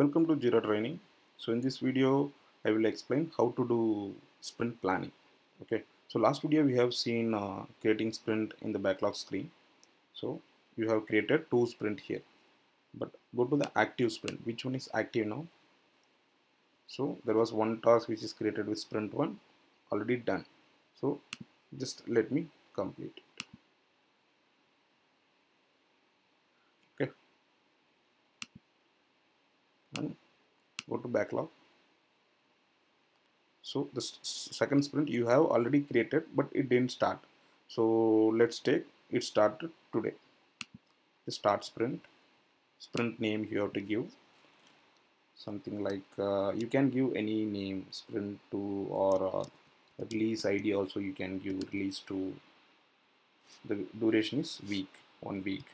Welcome to Jira training. So in this video, I will explain how to do sprint planning. Okay. So last video we have seen uh, creating sprint in the backlog screen. So you have created two sprint here, but go to the active sprint. Which one is active now? So there was one task which is created with sprint one already done. So just let me complete it. Okay. And go to backlog. So the second sprint you have already created but it didn't start. So let's take it started today. The start sprint sprint name you have to give. Something like uh, you can give any name sprint to or uh, release id also you can give release to the duration is week one week.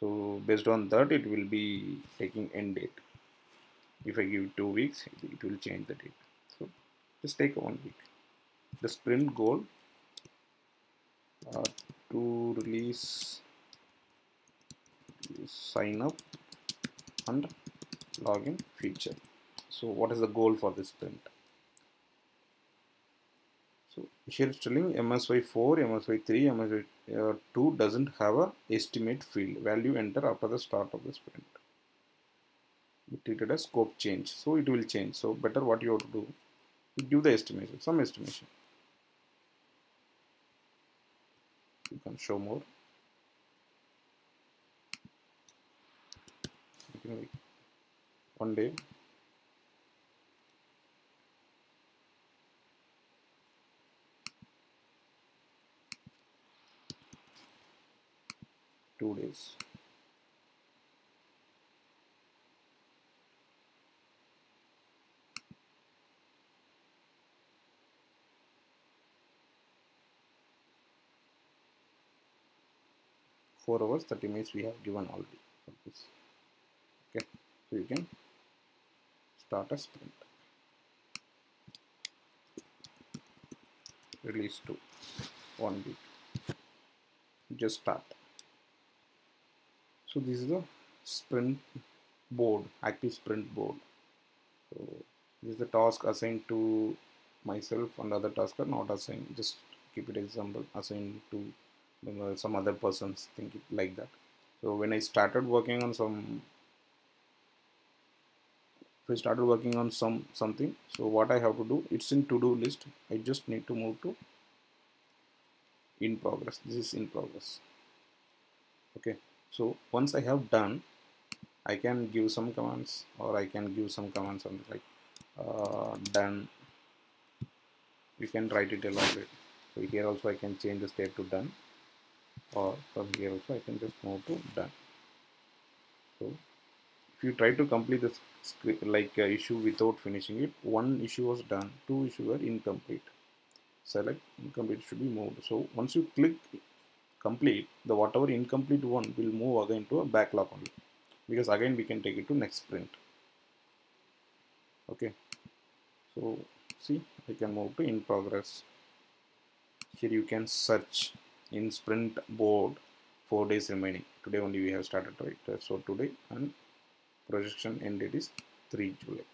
So based on that it will be taking end date if I give two weeks it will change the date. So just take one week. The sprint goal uh, to release sign up and login feature. So what is the goal for this sprint? So here it's telling MSY4, MSY3, MSY2 doesn't have a estimate field. Value enter after the start of the sprint treated as scope change. So it will change. So better what you have to do. You give the estimation some estimation. You can show more. One day. Two days four hours 30 minutes we have given already. For this okay. So you can start a sprint. Release to one week. Just start. So this is the sprint board active sprint board. So this is the task assigned to myself and other tasks are not assigned just keep it example assigned to some other persons think it like that. So when I started working on some if I started working on some something so what I have to do it's in to-do list. I just need to move to in progress. This is in progress. Okay. So once I have done I can give some commands or I can give some commands on like uh, done. You can write it along with so here also I can change the state to done or from here also I can just move to done so if you try to complete this like uh, issue without finishing it one issue was done two issue were incomplete. Select incomplete should be moved. So once you click complete the whatever incomplete one will move again to a backlog only. Because again we can take it to next sprint okay. So see I can move to in progress. Here you can search in sprint board four days remaining. Today only we have started right? So today and projection end date is 3 July.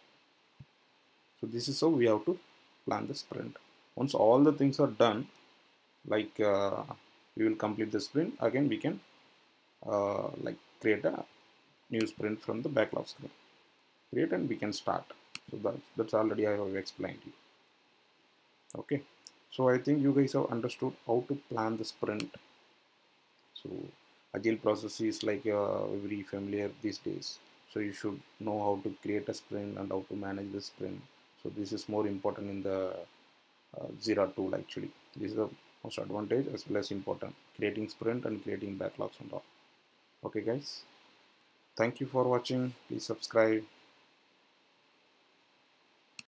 So this is how we have to plan the sprint. Once all the things are done like uh, we will complete the sprint again we can uh, like create a new sprint from the backlog screen. Create and we can start. So that, that's already I have explained you. Okay so I think you guys have understood how to plan the sprint. So agile process is like uh, very familiar these days. So you should know how to create a sprint and how to manage the sprint. So this is more important in the uh, tool actually. This is the most advantage as well as important. Creating sprint and creating backlogs and all. Okay guys. Thank you for watching. Please subscribe